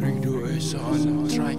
Radio is on. Track,